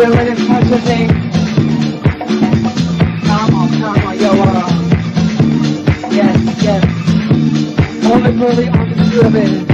Come on, come on, yo, yes, yes. Only really on.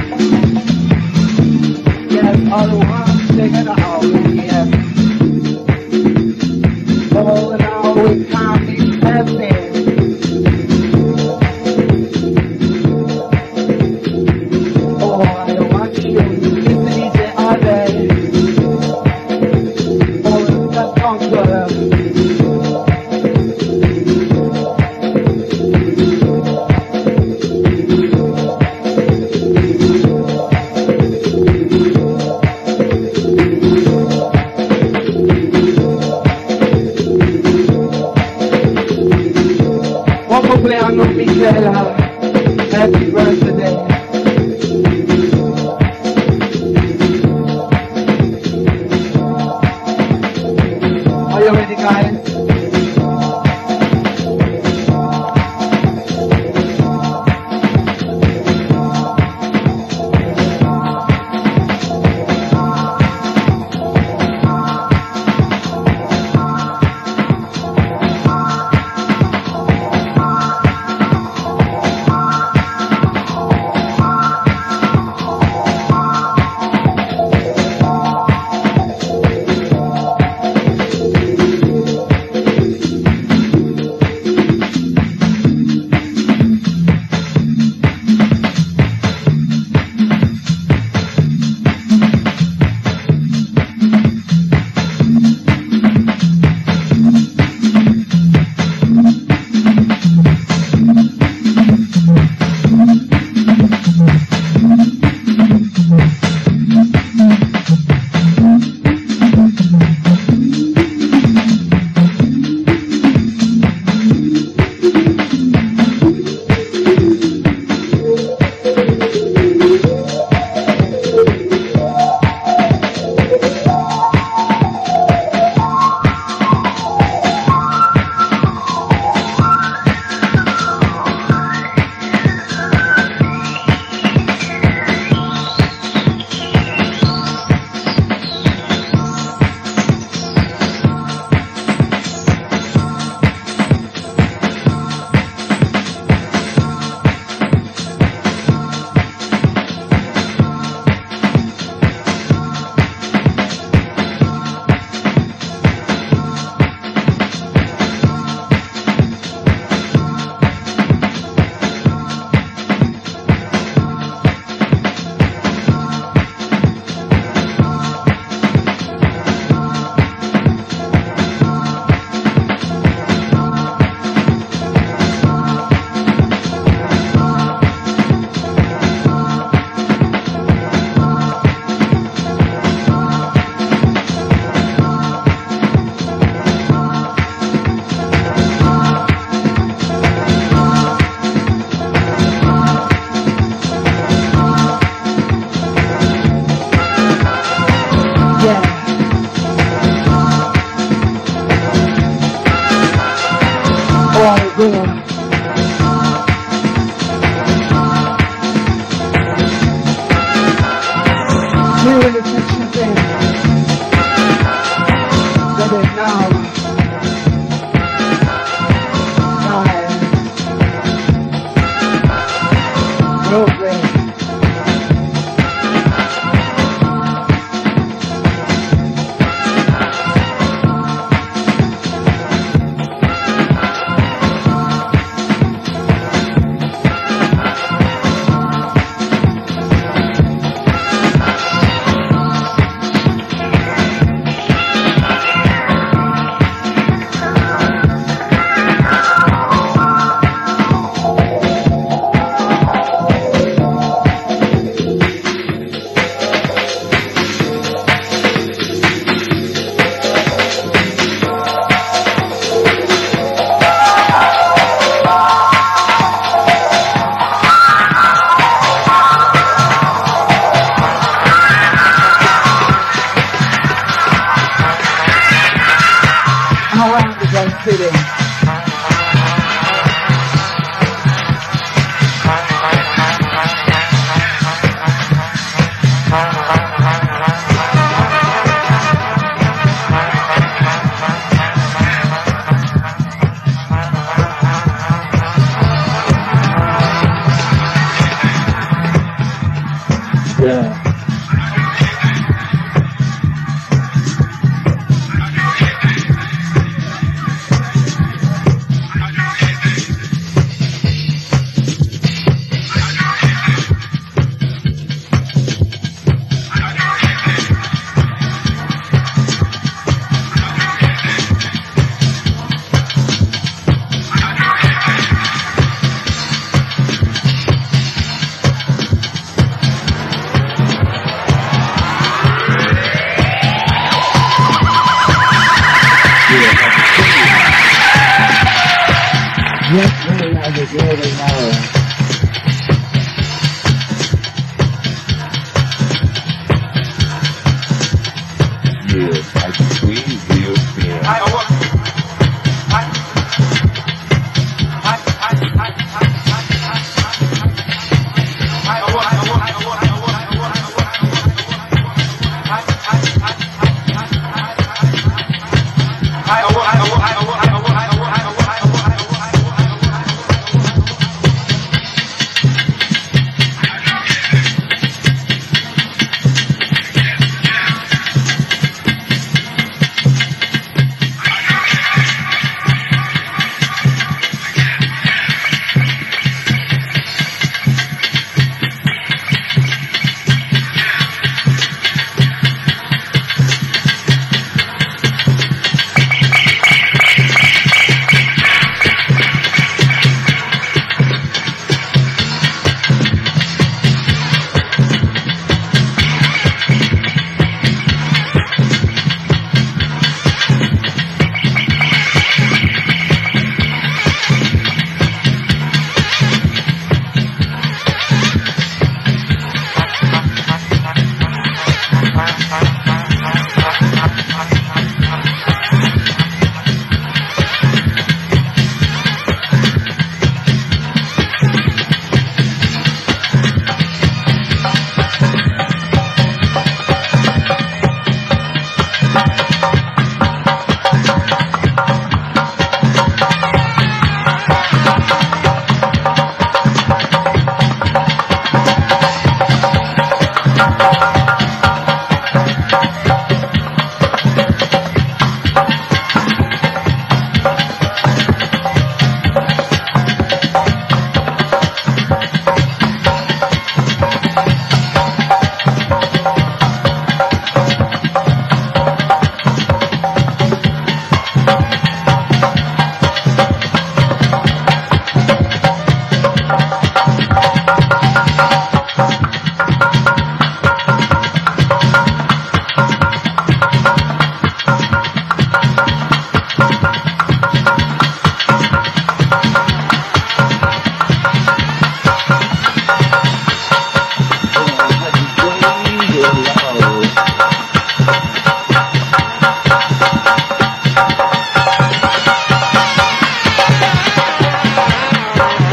Yes, we are the glory now.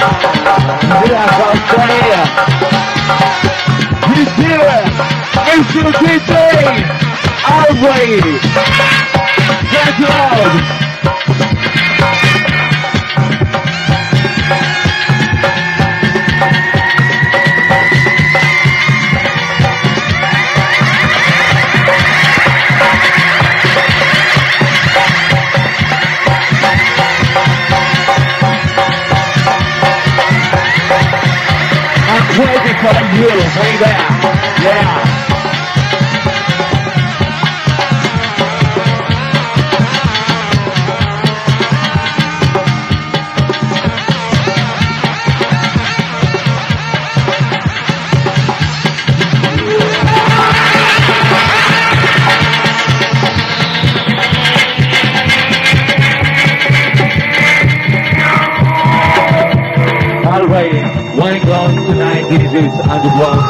Yeah, Valkyria. You do it. It's your DJ. Always. Get loud. Waiting for the news, way back. yeah. spirit and one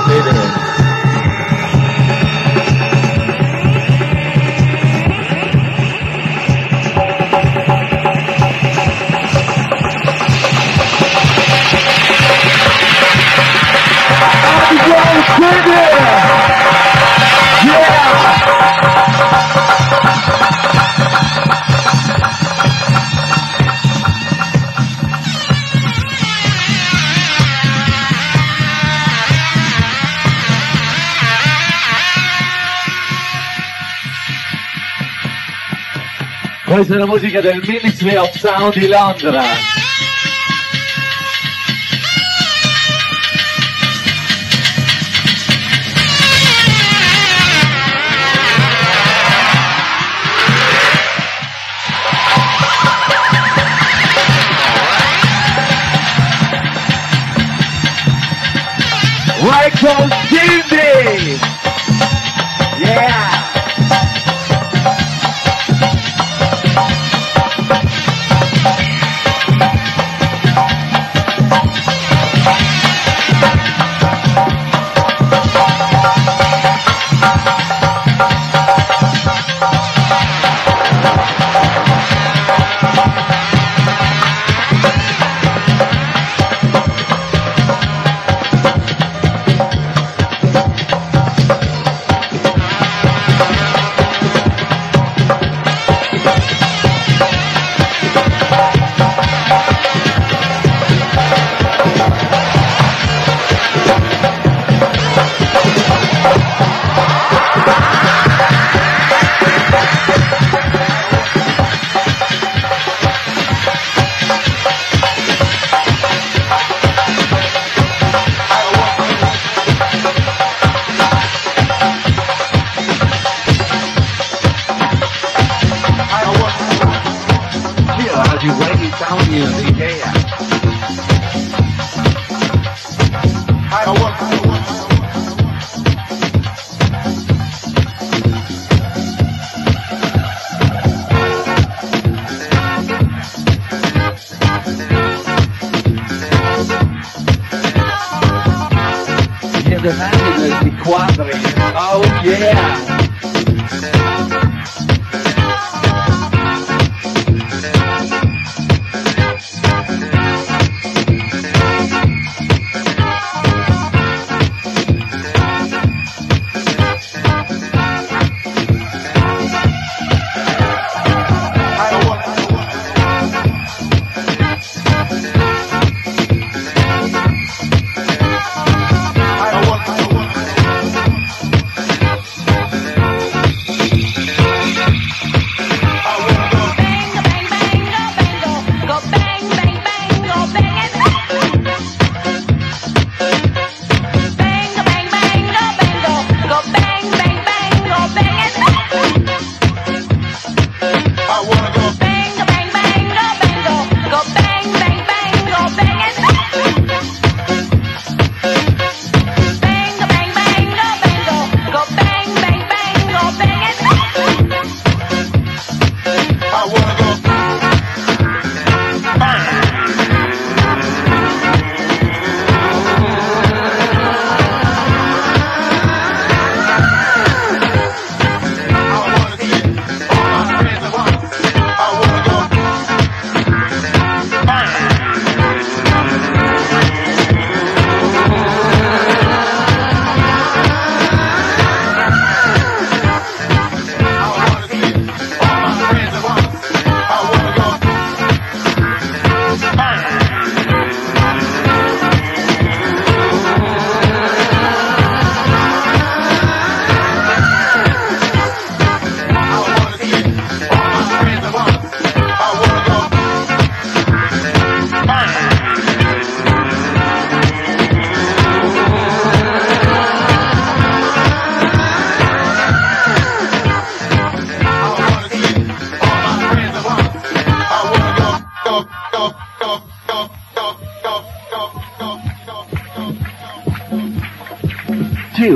questa è la musica del Ministry of Sound di Londra. Welcome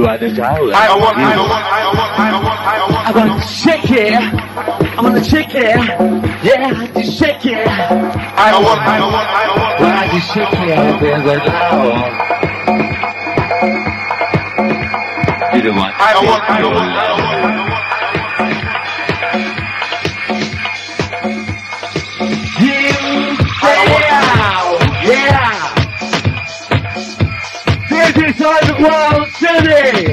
you are the dollar. I want, I want, I want, I want, I want. I want to shake it. I want to shake it. Yeah, I to shake it. I want, I want, I want. When I just shake it, I'll be the dollar. You don't want I want, I want, I want. Underground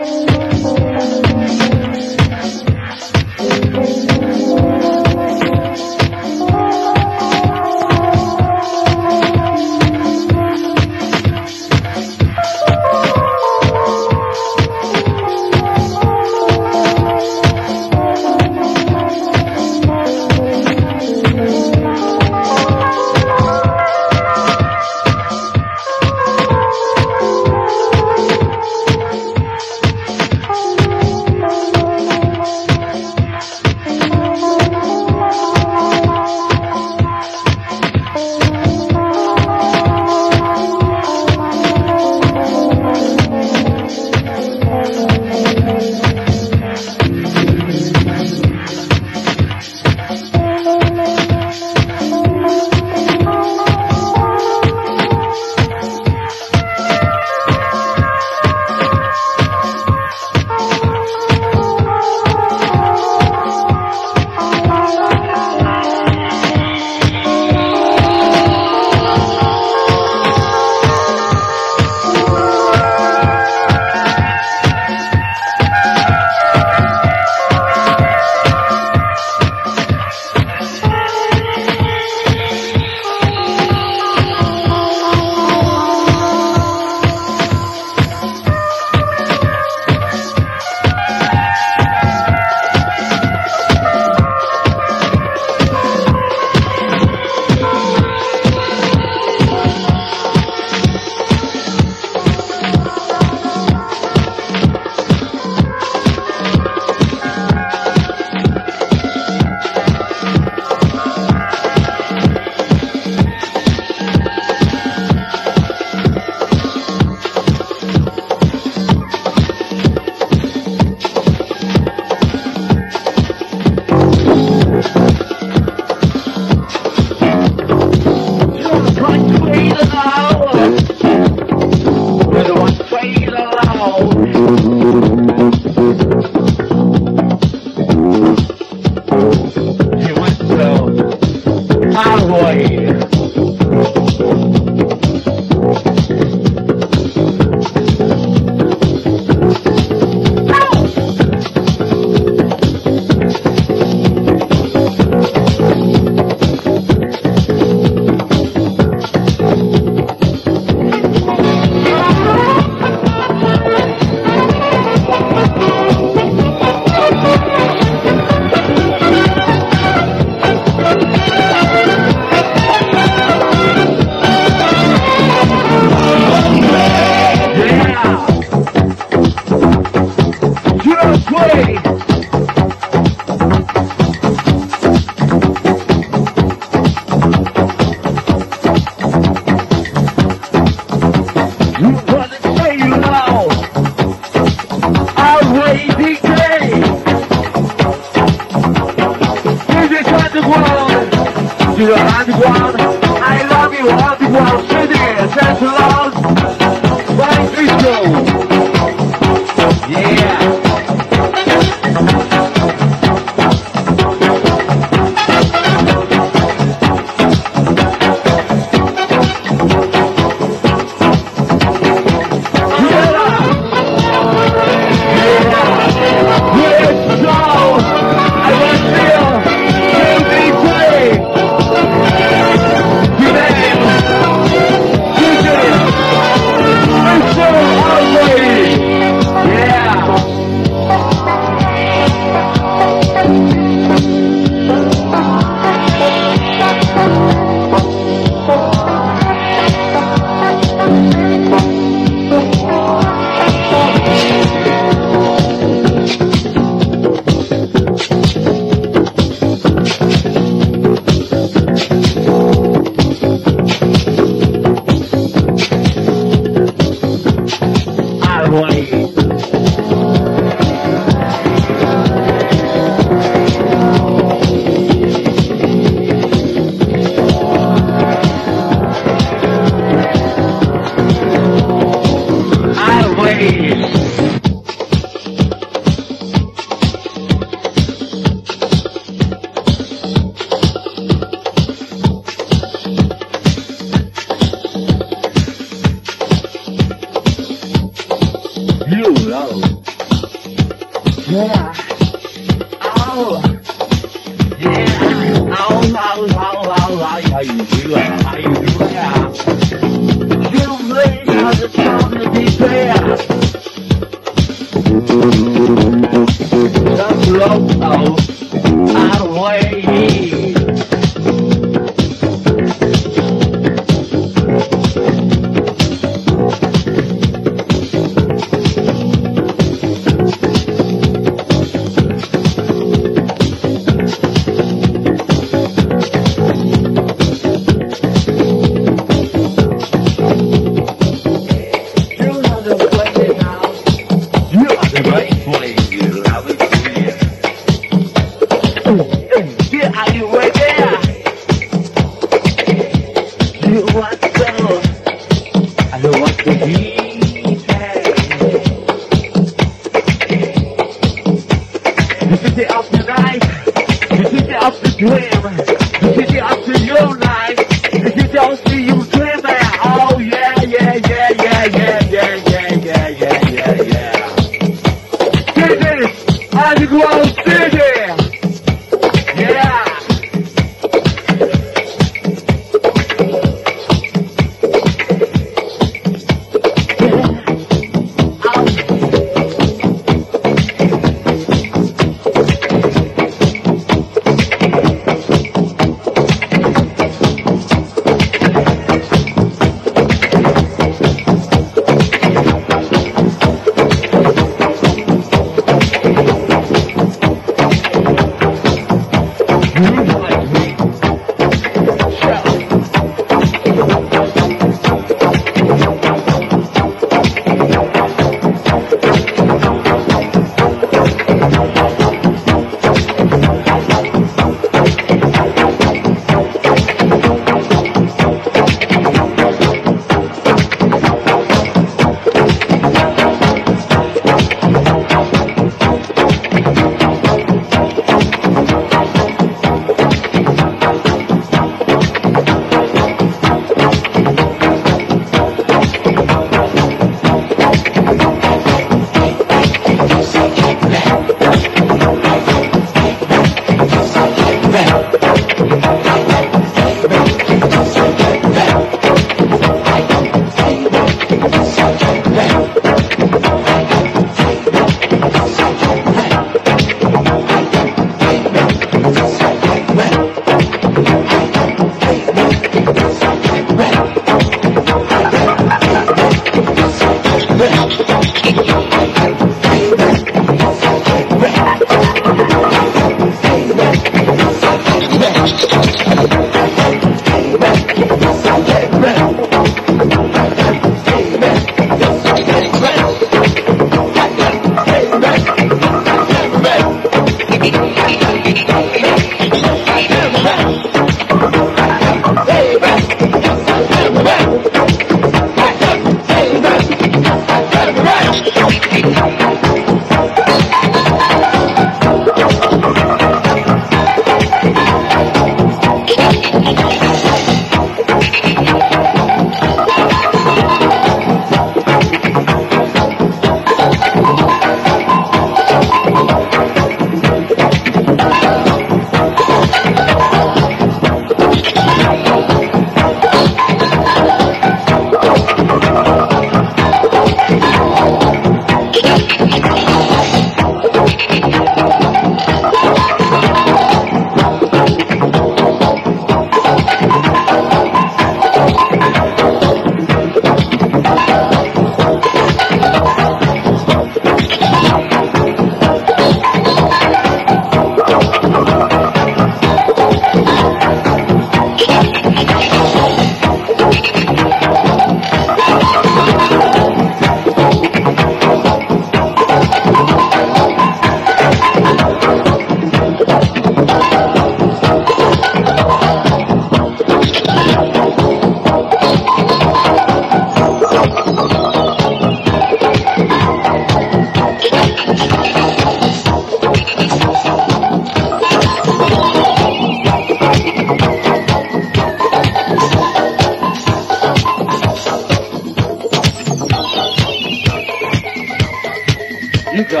Cinco,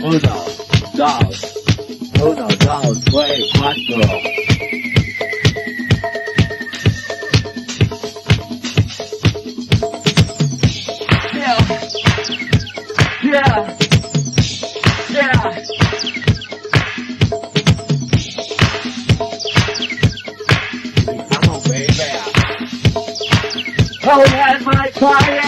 uno, dos, uno, dos, tres, cuatro. Yeah. Yeah. yeah. Oh, and my fire!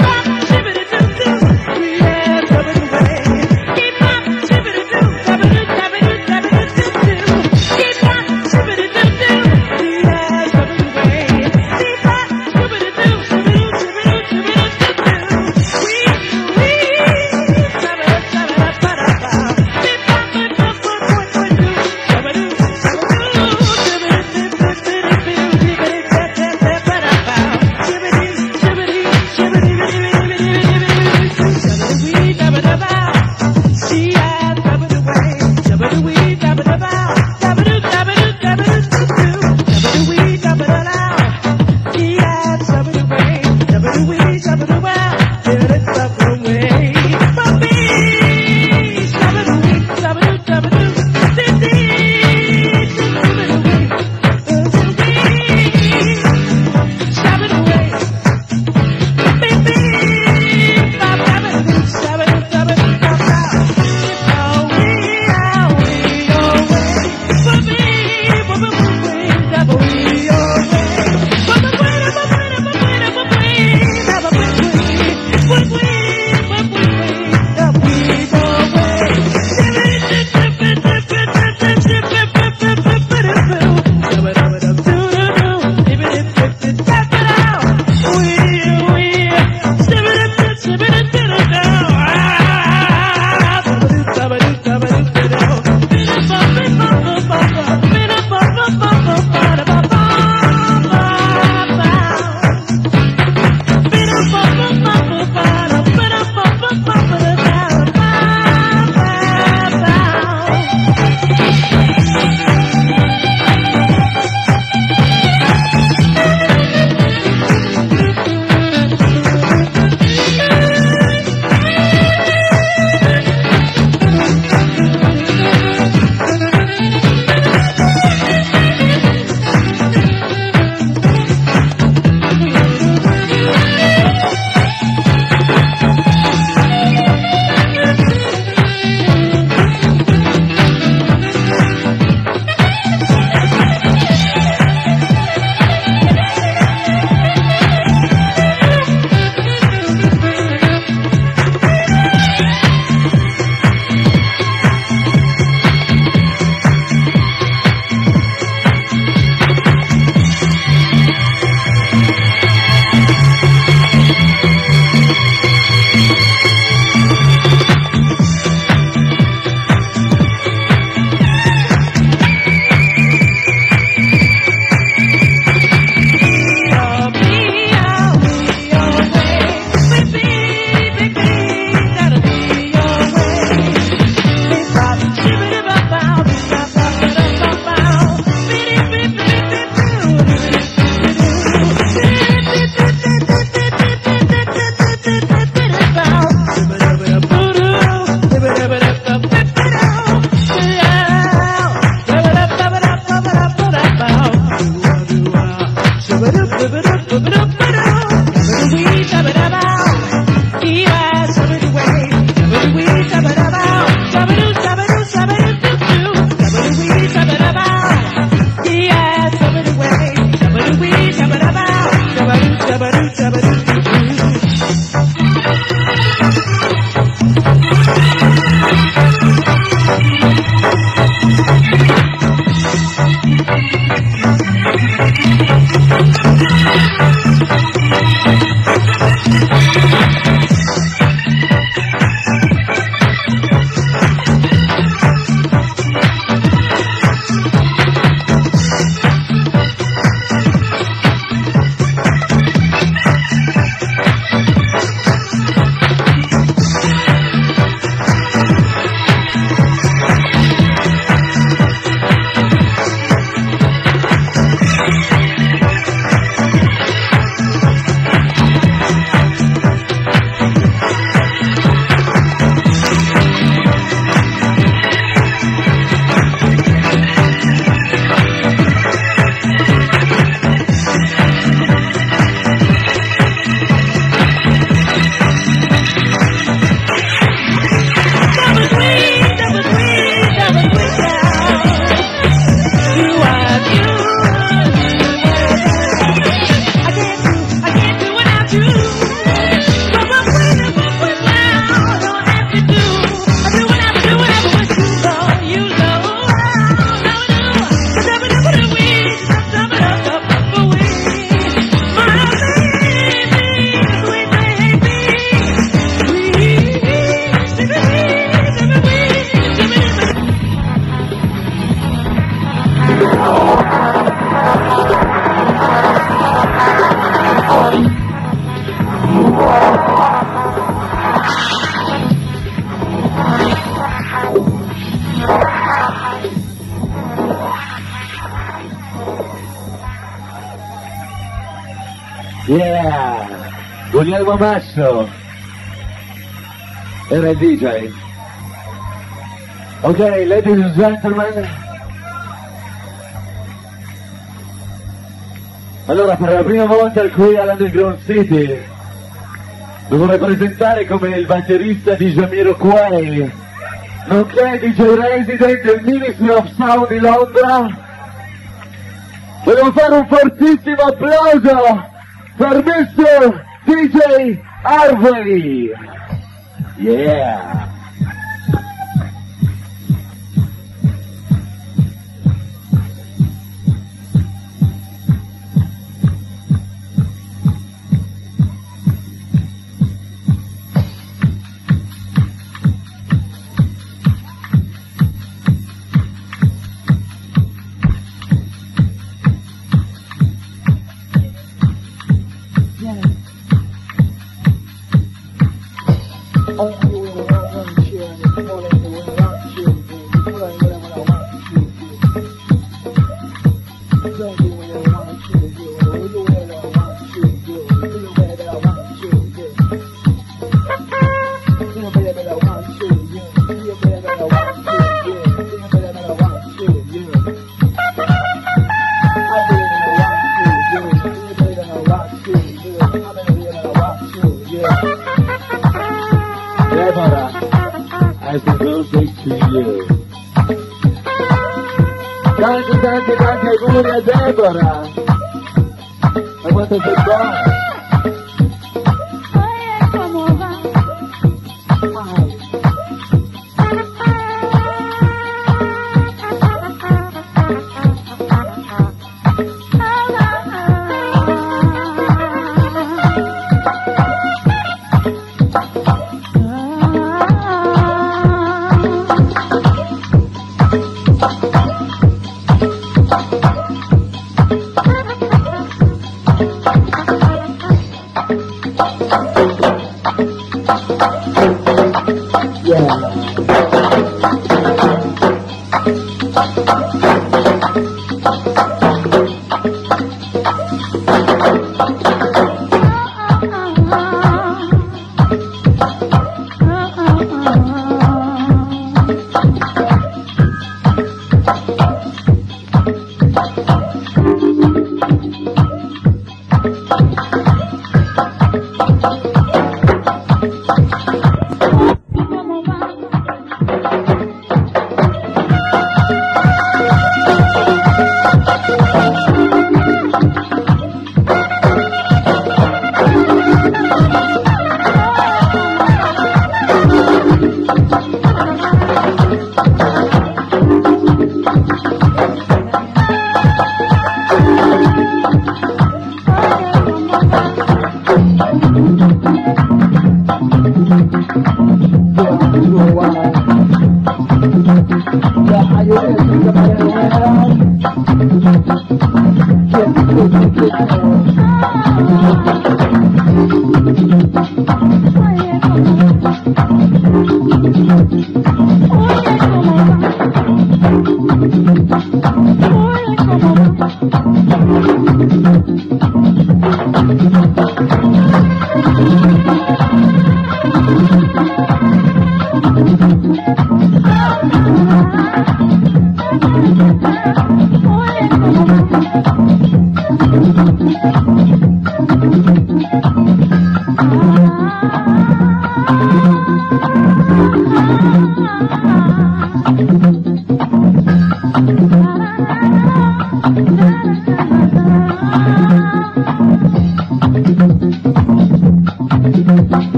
Yeah! Guglielmo Masso! Era il DJ. Ok, ladies and gentlemen. Allora, per la prima volta qui all'Underground City vi vorrei presentare come il batterista di Jamiroquai, nonché DJ Resident del Ministry of Sound di Londra. Volevo fare un fortissimo applauso Mr. DJ Harvey. Yeah.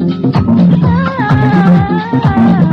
Harder.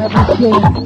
Yes,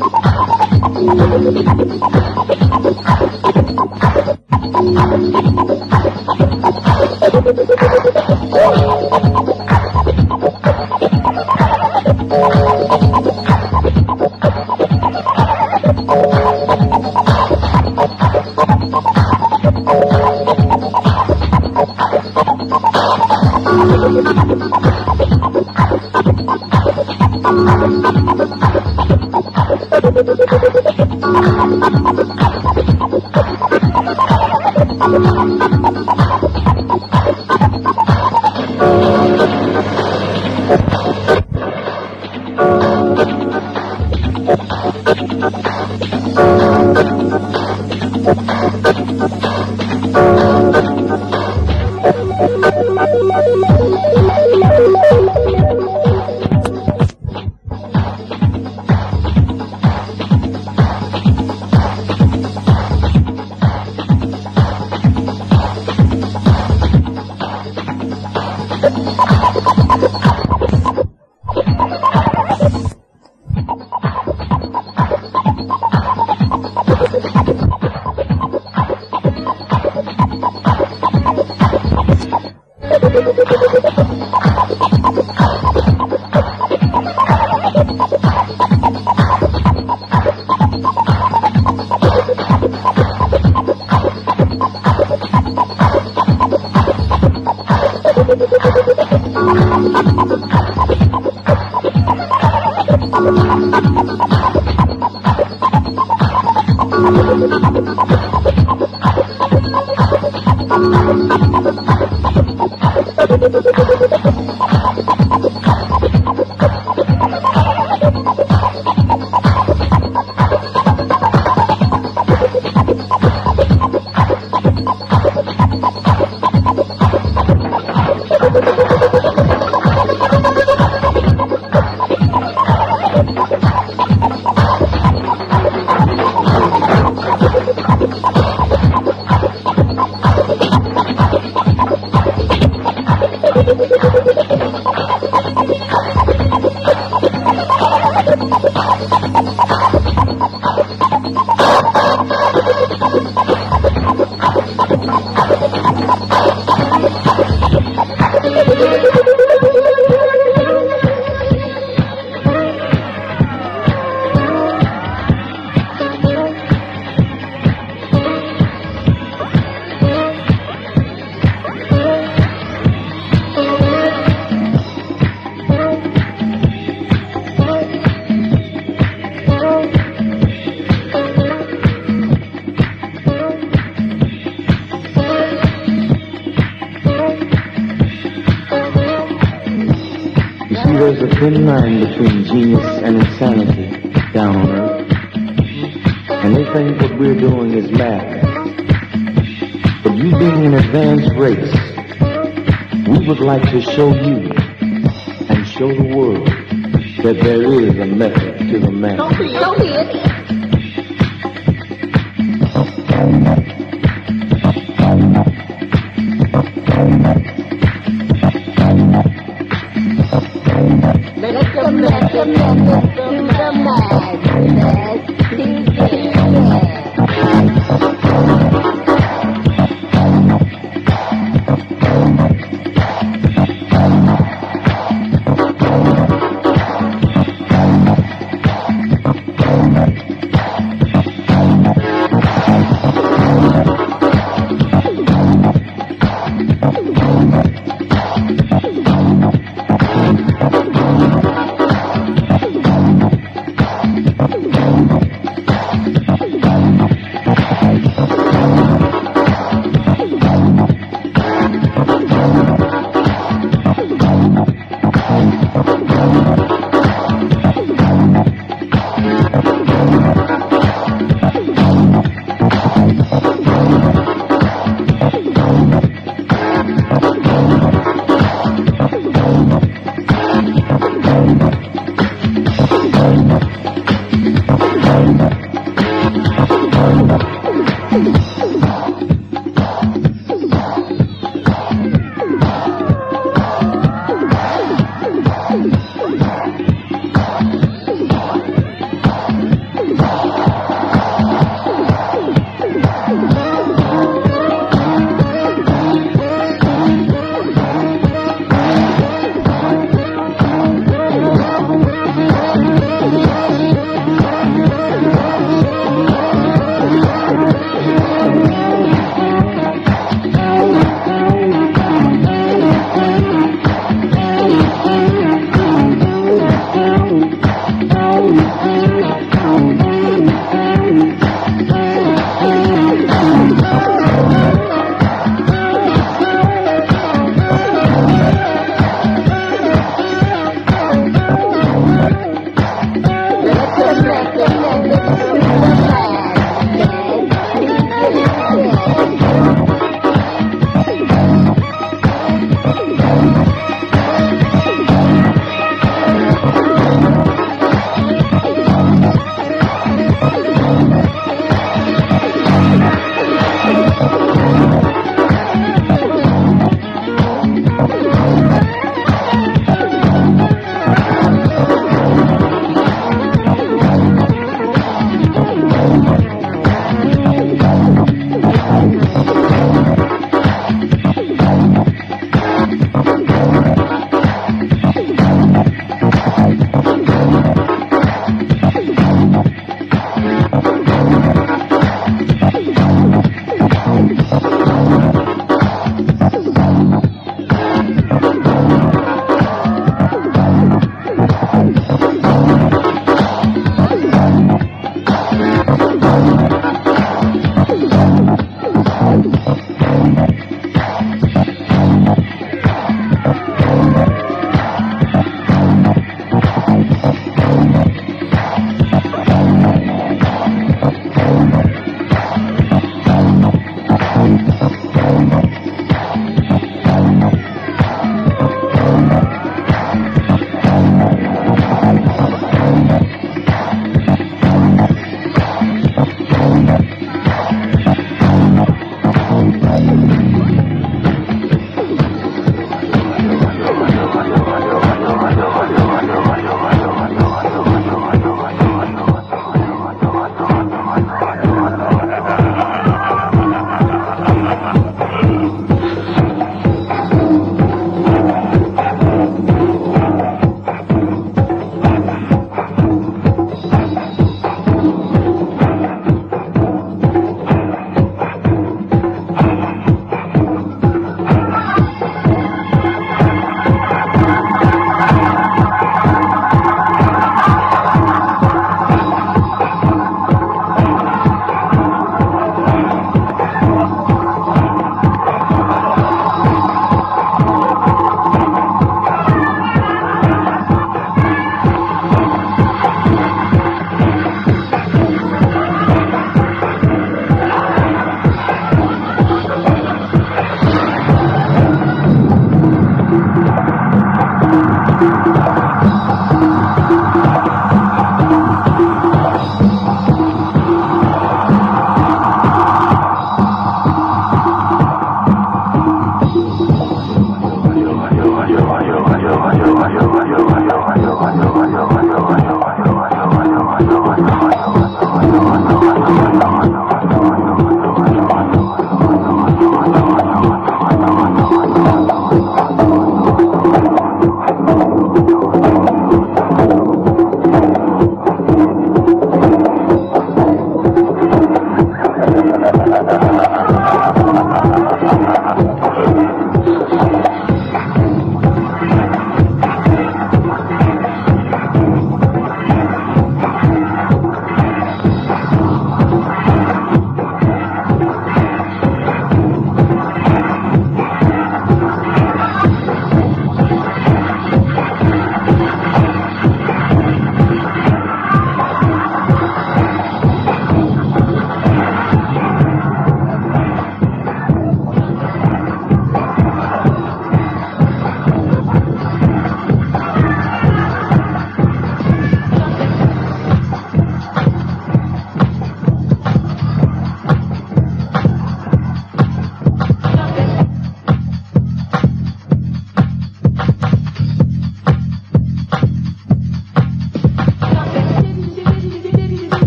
show you